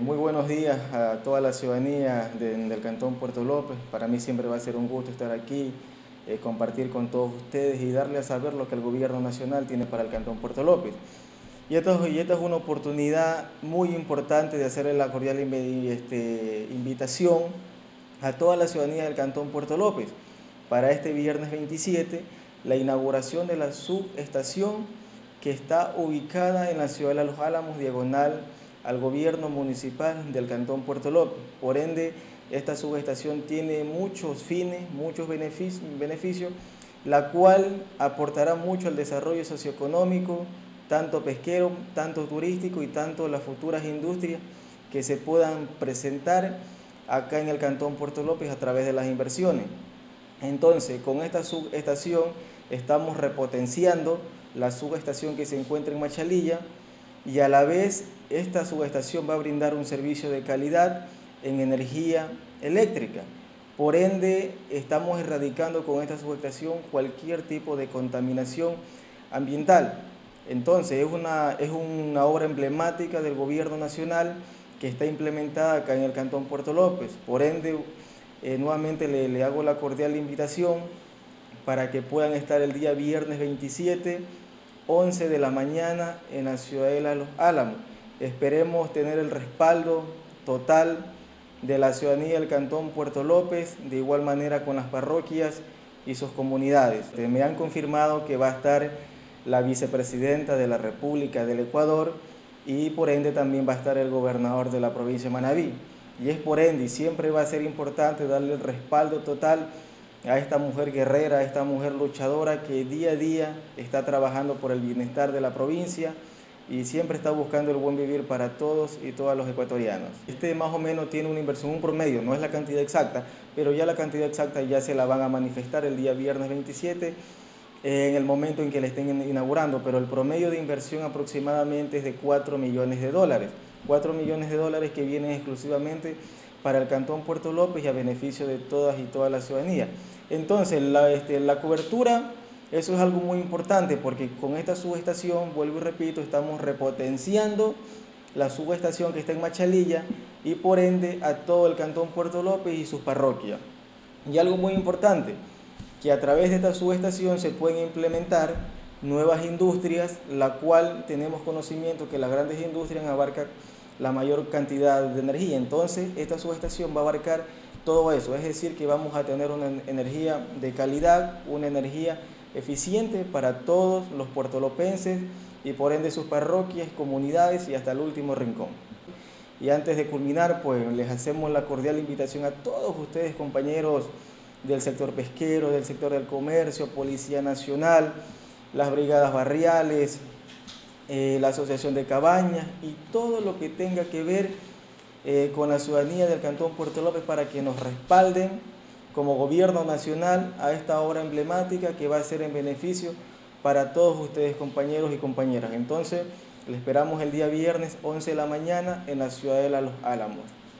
Muy buenos días a toda la ciudadanía del Cantón Puerto López. Para mí siempre va a ser un gusto estar aquí, eh, compartir con todos ustedes y darle a saber lo que el gobierno nacional tiene para el Cantón Puerto López. Y esta, y es una oportunidad muy importante de hacerle la cordial este, invitación a toda la ciudadanía del Cantón Puerto López para este viernes 27, la inauguración de la subestación que está ubicada en la ciudad de Los Álamos, diagonal al gobierno municipal del Cantón Puerto López. Por ende, esta subestación tiene muchos fines, muchos beneficios, la cual aportará mucho al desarrollo socioeconómico, tanto pesquero, tanto turístico y tanto las futuras industrias que se puedan presentar acá en el Cantón Puerto López a través de las inversiones. Entonces, con esta subestación estamos repotenciando la subestación que se encuentra en Machalilla, y a la vez esta subestación va a brindar un servicio de calidad en energía eléctrica. Por ende, estamos erradicando con esta subestación cualquier tipo de contaminación ambiental. Entonces, es una, es una obra emblemática del gobierno nacional que está implementada acá en el Cantón Puerto López. Por ende, eh, nuevamente le, le hago la cordial invitación para que puedan estar el día viernes 27 11 de la mañana en la ciudadela de Los Álamos. Esperemos tener el respaldo total de la ciudadanía del Cantón Puerto López, de igual manera con las parroquias y sus comunidades. Me han confirmado que va a estar la vicepresidenta de la República del Ecuador y por ende también va a estar el gobernador de la provincia de Manabí. Y es por ende, y siempre va a ser importante darle el respaldo total a esta mujer guerrera, a esta mujer luchadora que día a día está trabajando por el bienestar de la provincia y siempre está buscando el buen vivir para todos y todas los ecuatorianos. Este más o menos tiene una inversión, un promedio, no es la cantidad exacta, pero ya la cantidad exacta ya se la van a manifestar el día viernes 27 en el momento en que la estén inaugurando, pero el promedio de inversión aproximadamente es de 4 millones de dólares. 4 millones de dólares que vienen exclusivamente para el Cantón Puerto López y a beneficio de todas y toda la ciudadanía. Entonces, la, este, la cobertura, eso es algo muy importante porque con esta subestación, vuelvo y repito, estamos repotenciando la subestación que está en Machalilla y por ende a todo el Cantón Puerto López y sus parroquias. Y algo muy importante, que a través de esta subestación se pueden implementar nuevas industrias, la cual tenemos conocimiento que las grandes industrias abarcan la mayor cantidad de energía. Entonces, esta subestación va a abarcar todo eso. Es decir, que vamos a tener una energía de calidad, una energía eficiente para todos los puertolopenses y por ende sus parroquias, comunidades y hasta el último rincón. Y antes de culminar, pues les hacemos la cordial invitación a todos ustedes, compañeros del sector pesquero, del sector del comercio, Policía Nacional, las brigadas barriales, eh, la Asociación de Cabañas y todo lo que tenga que ver eh, con la ciudadanía del Cantón Puerto López para que nos respalden como gobierno nacional a esta obra emblemática que va a ser en beneficio para todos ustedes compañeros y compañeras. Entonces, le esperamos el día viernes 11 de la mañana en la ciudad de Los Álamos.